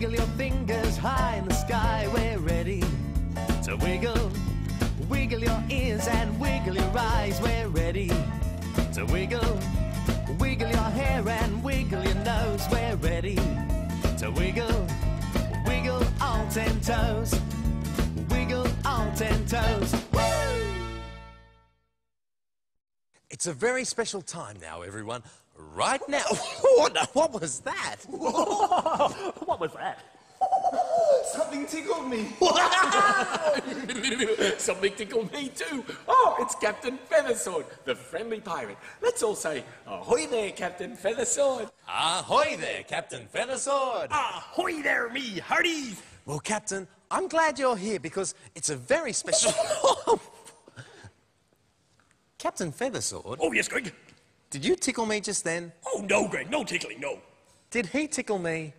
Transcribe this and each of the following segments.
Wiggle your fingers high in the sky. We're ready to wiggle, wiggle your ears and wiggle your eyes. We're ready to wiggle, wiggle your hair and wiggle your nose. We're ready to wiggle, wiggle all ten toes, wiggle all ten toes. Woo! It's a very special time now, everyone. Right now. what, what was that? What was that? Something tickled me. Something tickled me too. Oh, it's Captain Feathersword, the friendly pirate. Let's all say, ahoy there, Captain Feathersword. Ahoy there, Captain Feathersword. Ahoy there, me hearties. Well, Captain, I'm glad you're here because it's a very special. Captain Feathersword, Oh, yes, Greg. did you tickle me just then? Oh, no, Greg, no tickling, no. Did he tickle me?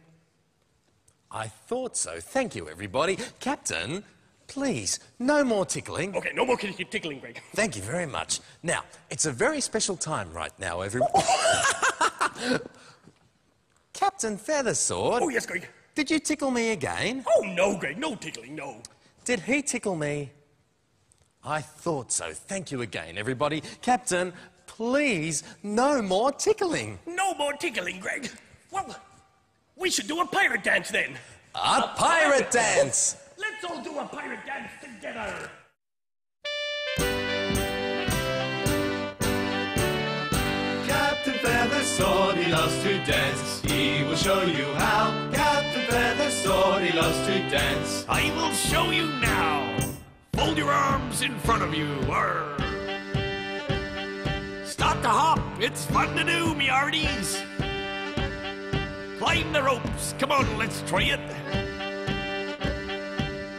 I thought so. Thank you, everybody. Captain, please, no more tickling. Okay, no more tick- tickling, Greg. Thank you very much. Now, it's a very special time right now, everyone. Captain Feathersword, Oh, yes, Greg. did you tickle me again? Oh, no, Greg, no tickling, no. Did he tickle me? I thought so. Thank you again, everybody. Captain, please, no more tickling. No more tickling, Greg. Well, we should do a pirate dance then. A pirate dance! Let's all do a pirate dance together. Captain Feathersword, he loves to dance. He will show you how. Captain Feathersword, he loves to dance. I will show you now. Fold your arms in front of you. Arr. Start to hop. It's fun to do, me hearties. Climb the ropes. Come on, let's try it.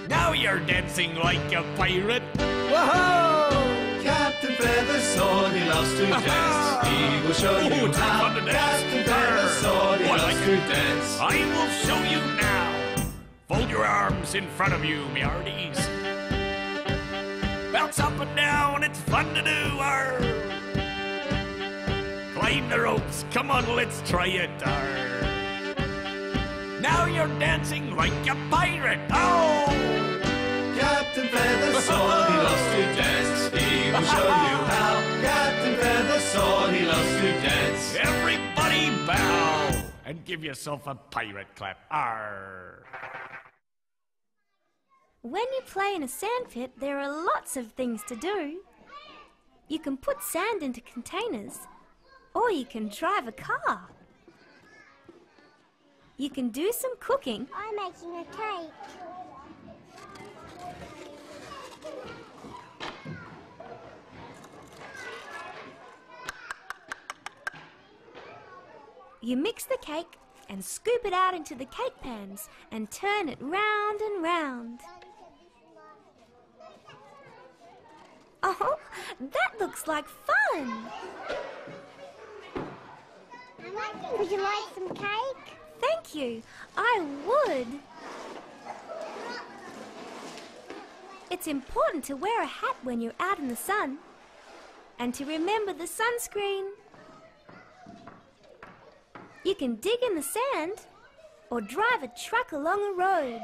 Now you're dancing like a pirate. Whoa! Captain Feathersword, he loves to uh-huh. dance. He will show Oh, you how. Captain uh-huh. Feathersword, he Oh, I loves like to dance. I will show you now. Fold your arms in front of you, me hearties. Bounce up and down, it's fun to do. Arr. Climb the ropes, come on, let's try it. Arr. Now you're dancing like a pirate. Oh! Captain Feathersword, he loves to dance. He will show you how. Captain Feathersword, he loves to dance. Everybody bow and give yourself a pirate clap. Arr. When you play in a sandpit, there are lots of things to do. You can put sand into containers, or you can drive a car. You can do some cooking, I'm making a cake. you mix the cake and scoop it out into the cake pans and turn it round and round. Oh, that looks like fun! Would you like some cake? Thank you, I would. It's important to wear a hat when you're out in the sun and to remember the sunscreen. You can dig in the sand or drive a truck along a road.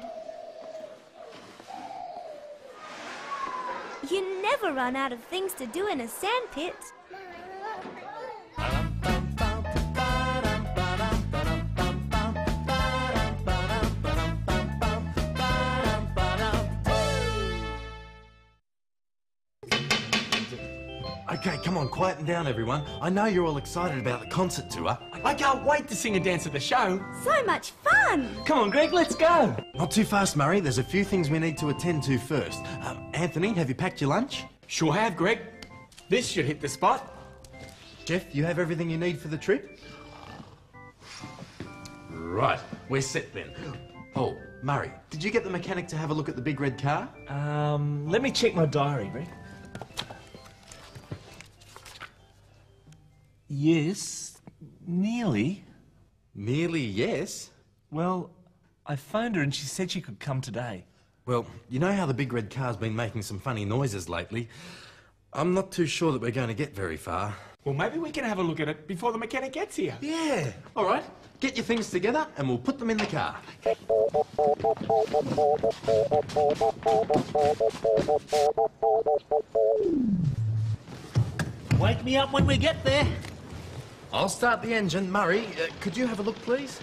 You never run out of things to do in a sandpit. Okay, come on, quieten down, everyone. I know you're all excited about the concert tour. I can't wait to sing and dance at the show. So much fun! Come on, Greg, let's go. Not too fast, Murray. There's a few things we need to attend to first. Um, Anthony, have you packed your lunch? Sure have, Greg. This should hit the spot. Jeff, you have everything you need for the trip? Right, we're set then. Oh, Murray, did you get the mechanic to have a look at the big red car? Um, let me check my diary, Greg. Yes, nearly. Nearly yes. Well, I phoned her and she said she could come today. Well, you know how the big red car's been making some funny noises lately? I'm not too sure that we're going to get very far. Well, maybe we can have a look at it before the mechanic gets here. Yeah. All right. Get your things together and we'll put them in the car. Wake me up when we get there. I'll start the engine. Murray, uh, could you have a look, please?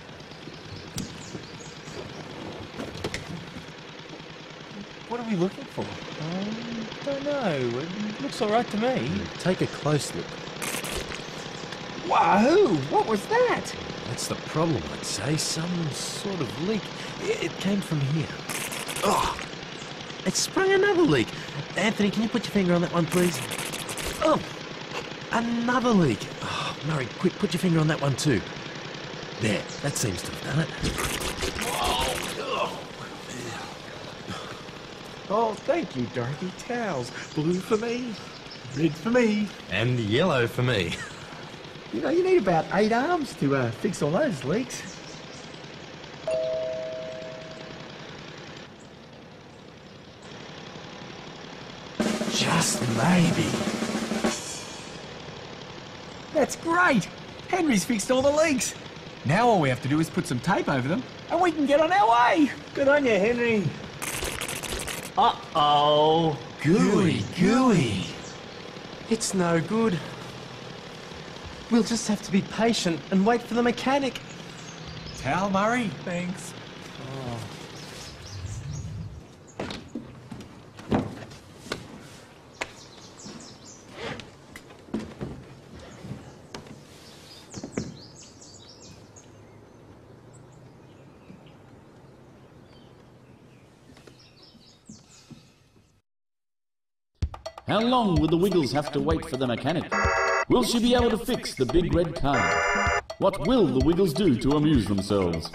What are we looking for? Um, don't know. It looks all right to me. Take a close look. Whoa! What was that? That's the problem, I'd say. Some sort of leak. It came from here. Oh! It sprung another leak. Anthony, can you put your finger on that one, please? Oh! Another leak. Murray, quick, put your finger on that one too. There, that seems to have done it. Oh, thank you, Dorothy. Towels. Blue for me, red for me. And yellow for me. You know, you need about eight arms to uh, fix all those leaks. Just maybe. That's great! Henry's fixed all the leaks. Now all we have to do is put some tape over them and we can get on our way. Good on you, Henry. Uh-oh. Gooey, gooey. It's no good. We'll just have to be patient and wait for the mechanic. Towel, Murray. Thanks. How long will the Wiggles have to wait for the mechanic? Will she be able to fix the big red car? What will the Wiggles do to amuse themselves?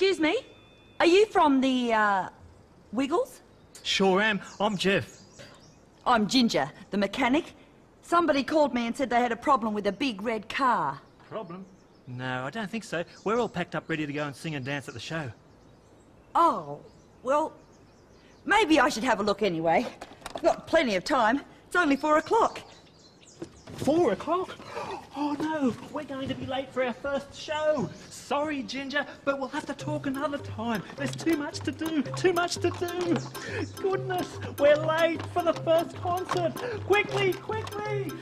Excuse me? Are you from the, uh, Wiggles? Sure am. I'm Jeff. I'm Ginger, the mechanic. Somebody called me and said they had a problem with a big red car. Problem? No, I don't think so. We're all packed up ready to go and sing and dance at the show. Oh, well, maybe I should have a look anyway. I've got plenty of time. It's only four o'clock. Four o'clock? Oh no, we're going to be late for our first show. Sorry, Ginger, but we'll have to talk another time. There's too much to do, too much to do. Goodness, we're late for the first concert. Quickly, quickly.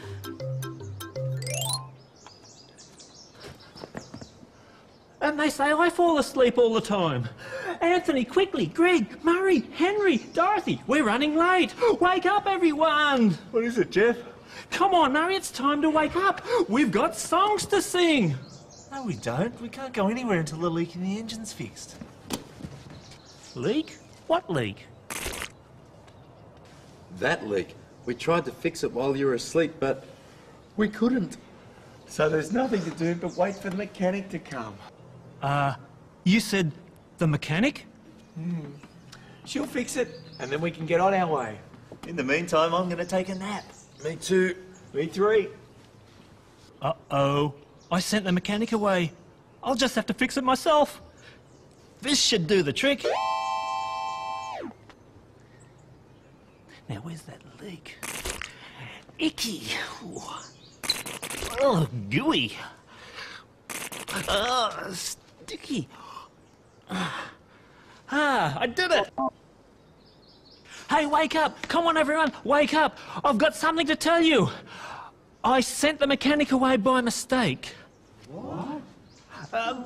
And they say I fall asleep all the time. Anthony, quickly, Greg, Murray, Henry, Dorothy, we're running late. Wake up, everyone. What is it, Jeff? Come on, Murray, it's time to wake up. We've got songs to sing. No, we don't. We can't go anywhere until the leak in the engine's fixed. Leak? What leak? That leak. We tried to fix it while you were asleep, but we couldn't. So there's nothing to do but wait for the mechanic to come. Uh, you said the mechanic? Hmm. She'll fix it, and then we can get on our way. In the meantime, I'm going to take a nap. Me two. Me three. Uh-oh. I sent the mechanic away. I'll just have to fix it myself. This should do the trick. Now, where's that leak? Icky. Oh, gooey. Oh, sticky. Ah, I did it! Hey, wake up! Come on, everyone, wake up! I've got something to tell you! I sent the mechanic away by mistake. What? Um,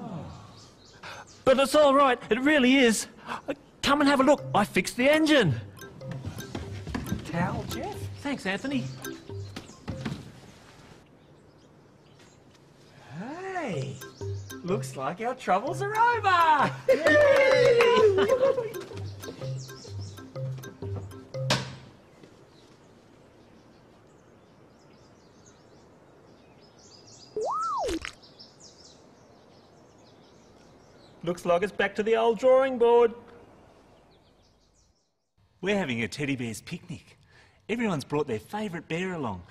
but it's all right, it really is. Come and have a look, I fixed the engine. Towel, Jeff? Thanks, Anthony. Hey, looks like our troubles are over! Looks like it's back to the old drawing board. We're having a teddy bear's picnic. Everyone's brought their favourite bear along.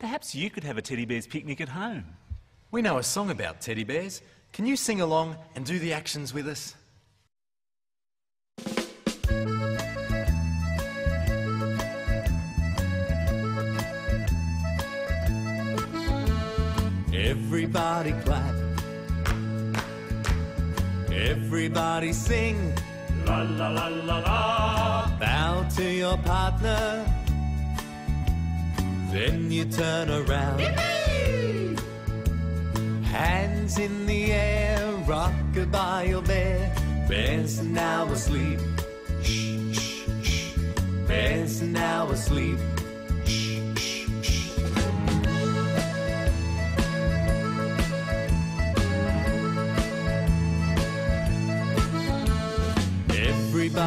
Perhaps you could have a teddy bear's picnic at home. We know a song about teddy bears. Can you sing along and do the actions with us? Everybody clap. Everybody sing. La la la la la. Bow to your partner. Then you turn around. Hands in the air, rock-a-bye your bear. Bear's now asleep. Shh, shh, shh. Bear's now asleep.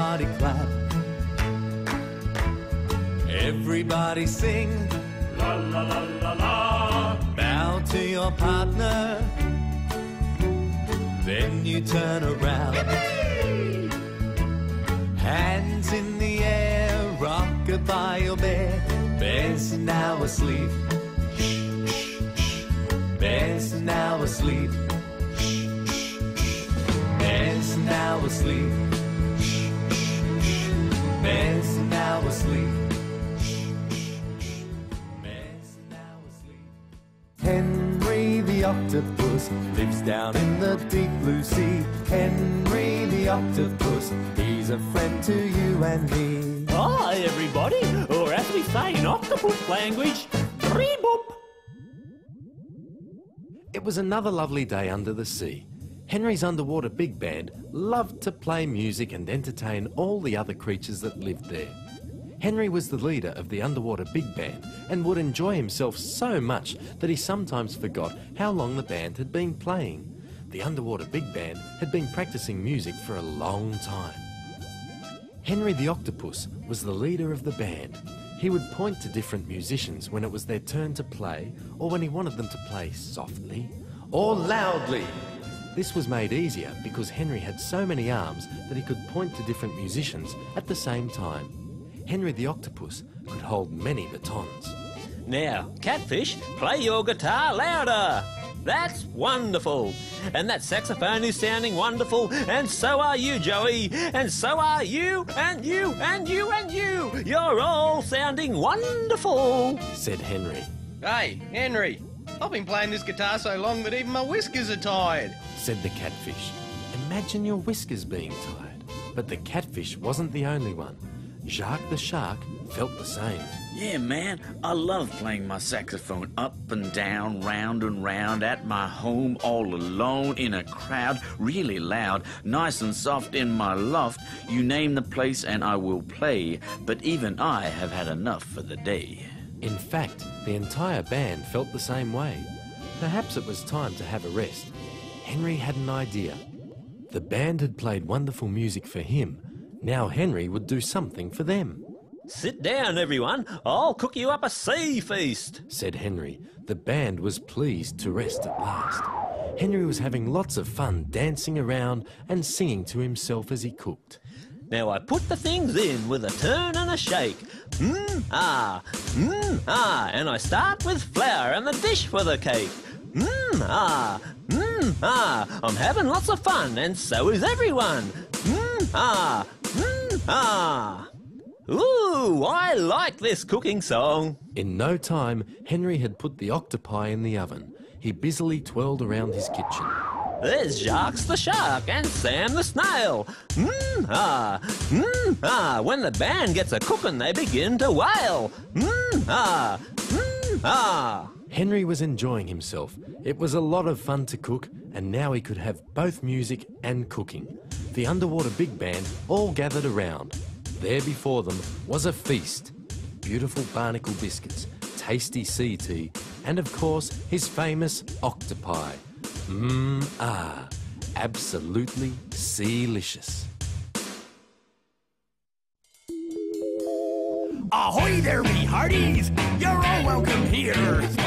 Everybody clap. Everybody sing. La la la la la. Bow to your partner. Then you turn around. Hands in the air, rock-a-bye your bear. Bear's now asleep. Shh, shh, shh. Bear's now asleep. Shh, shh, shh. Bear's now asleep. Shh, shh, shh. Bear's now asleep. Henry the octopus lives down in the deep blue sea. Henry the octopus, he's a friend to you and me. Hi, everybody, or as we say in octopus language, boop. It was another lovely day under the sea. Henry's underwater big band loved to play music and entertain all the other creatures that lived there. Henry was the leader of the underwater big band and would enjoy himself so much that he sometimes forgot how long the band had been playing. The underwater big band had been practicing music for a long time. Henry the Octopus was the leader of the band. He would point to different musicians when it was their turn to play or when he wanted them to play softly or loudly. This was made easier because Henry had so many arms that he could point to different musicians at the same time. Henry the Octopus could hold many batons. Now, Catfish, play your guitar louder. That's wonderful. And that saxophone is sounding wonderful. And so are you, Joey. And so are you, and you, and you, and you. You're all sounding wonderful, said Henry. Hey, Henry, I've been playing this guitar so long that even my whiskers are tired. Said the catfish. Imagine your whiskers being tired. But the catfish wasn't the only one. Jacques the shark felt the same. Yeah, man, I love playing my saxophone up and down, round and round, at my home, all alone, in a crowd, really loud, nice and soft in my loft. You name the place and I will play, but even I have had enough for the day. In fact, the entire band felt the same way. Perhaps it was time to have a rest. Henry had an idea. The band had played wonderful music for him. Now Henry would do something for them. Sit down, everyone. I'll cook you up a sea feast. said Henry. The band was pleased to rest at last. Henry was having lots of fun dancing around and singing to himself as he cooked. Now I put the things in with a turn and a shake. Mmm, ah, mmm, ah. And I start with flour and the dish for the cake. Mmm, ah, mmm, ah. I'm having lots of fun and so is everyone. Mmm, ah, mmm, ah. Ooh, I like this cooking song. In no time, Henry had put the octopi in the oven. He busily twirled around his kitchen. There's Jacques the shark and Sam the snail. Mmm, ah, mmm, ah. When the band gets a cooking, they begin to wail. Mmm, ah, mmm, ah. Henry was enjoying himself. It was a lot of fun to cook, and now he could have both music and cooking. The underwater big band all gathered around. There before them was a feast beautiful barnacle biscuits, tasty sea tea, and of course his famous octopi. Mmm, ah, absolutely sealicious. Ahoy there, me hearties! You're all welcome here!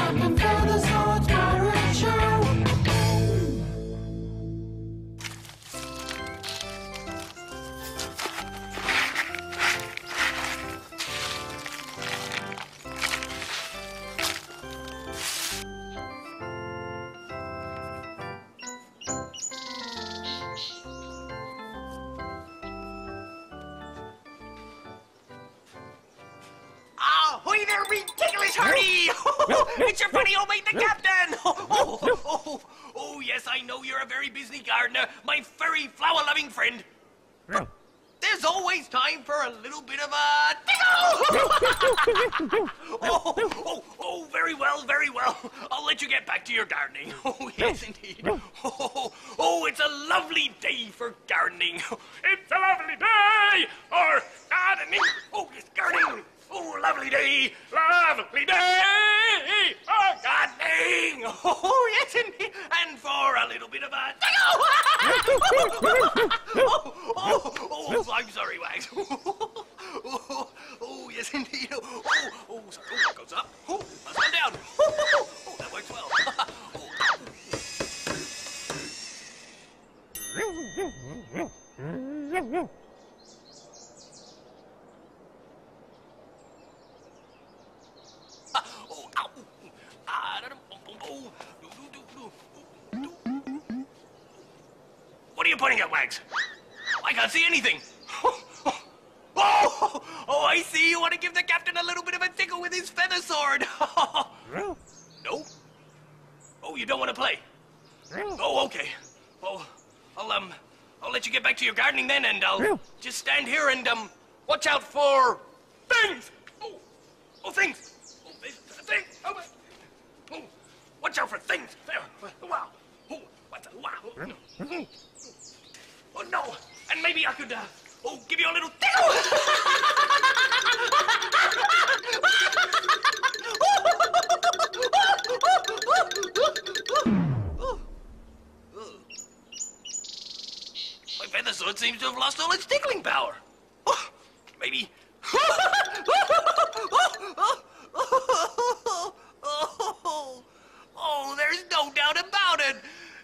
Oh, oh, oh, very well, very well. I'll let you get back to your gardening. Oh, yes, indeed. Oh, oh, it's a lovely day for gardening. It's a lovely day for gardening. Oh, yes, gardening. Oh, lovely day, lovely day for gardening. Oh, yes, indeed. And for a little bit of a tickle. Oh, oh, oh, oh, I'm sorry, Wags. Oh, oh, oh, yes, indeed. Oh, oh, sorry. Oh, that goes up. Oh, must come down. Oh, oh, oh, that works well. What are you pointing at, Wags? I can't see anything. Oh, oh, oh. I see. You want to give the captain a little bit of a tickle with his feather sword. no? Oh, you don't want to play? Oh, okay. Oh, I'll um, I'll let you get back to your gardening then, and I'll just stand here and um, watch out for things. Oh, oh, things. Oh, this thing. Oh, my- oh, watch out for things. Wow. Oh, what's that? Wow. Oh no! And maybe I could, uh, oh, give you a little tickle! all its tickling power. Oh, maybe. Oh, there's no doubt about it.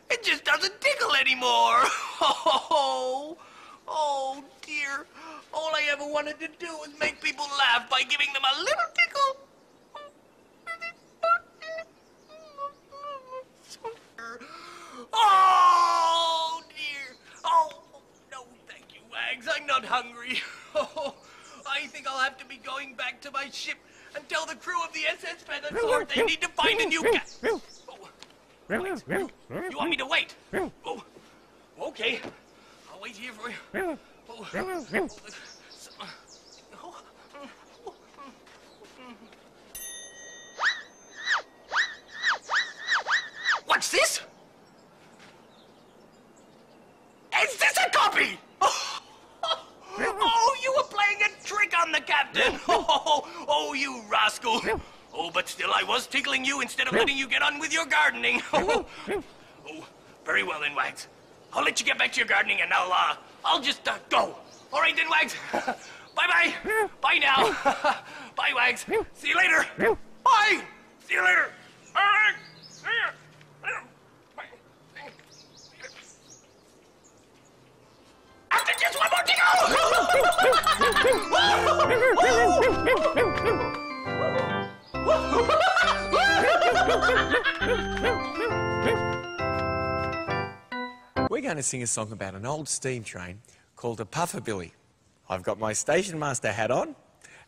It just doesn't tickle anymore. Oh, oh dear. All I ever wanted to do was make people laugh by giving them a little tickle. Oh dear. Oh no, thank you, Wags. I'm not hungry. Oh, I think I'll have to be going back to my ship and tell the crew of the SS Feathersword they need to find a new cat. Oh, Wags, you want me to wait? Oh, okay. I'll wait here for you. Oh, oh, so- What's this? Is this a copy? Oh, you were playing a trick on the Oh, oh but still, I was tickling you instead of letting you get on with your gardening. oh, very well then, Wags. I'll let you get back to your gardening, and I'll, uh, I'll just uh, go. All right then, Wags. bye bye. Now. bye, Wags. See you later. Bye. See you later. All right. See. After just one more We're going to sing a song about an old steam train called a pufferbilly. I've got my station master hat on,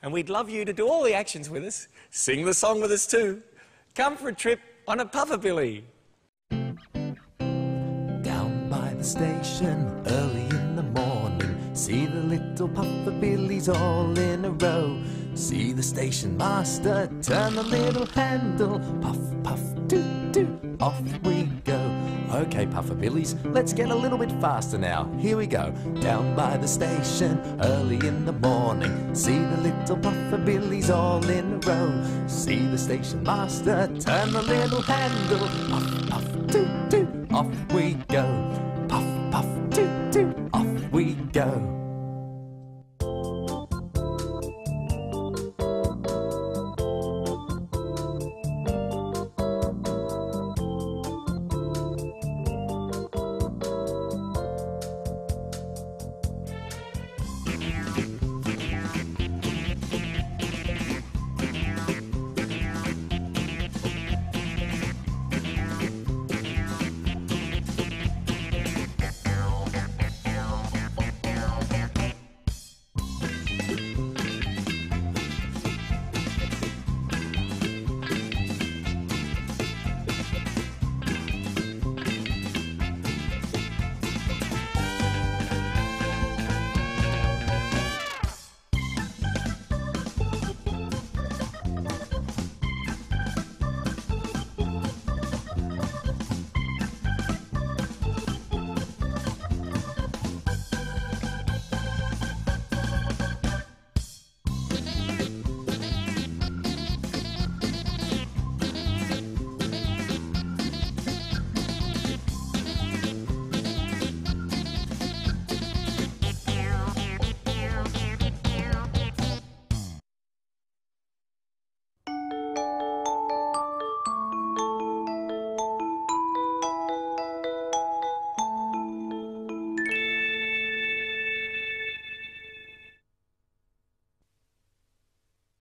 and we'd love you to do all the actions with us. Sing the song with us too. Come for a trip on a pufferbilly. Down by the station early in the morning. See the little puffer billies all in a row. See the station master turn the little handle. Puff, puff, toot, toot. Off we go. Okay, puffer billies, let's get a little bit faster now. Here we go. Down by the station early in the morning. See the little puffer billies all in a row. See the station master turn the little handle. Puff, puff, toot, toot.